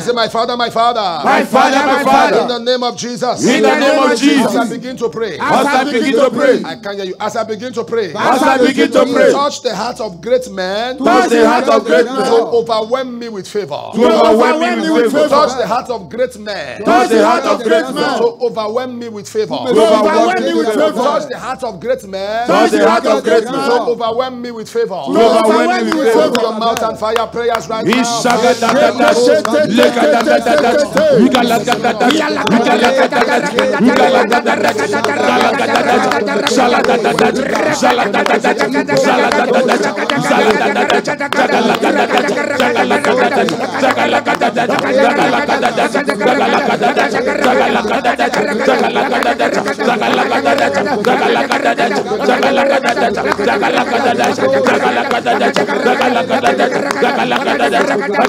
Somebody say, My Father, my Father. My Father, my father. In the name of Jesus. In the name of Jesus. As I begin to pray. As I begin to pray. I can't hear you. As I begin to pray. As I begin to pray. Touch the heart of great men. Touch the heart of great men. To overwhelm me with favor. To overwhelm me with favor. Touch the heart of great men. Touch the heart of great men. To overwhelm me with favor. To overwhelm me with favor. Touch the heart of great men. Touch the heart of great To men. overwhelm me with favor. To overwhelm me with Open favor. your mouth and fire prayers right now. Jaga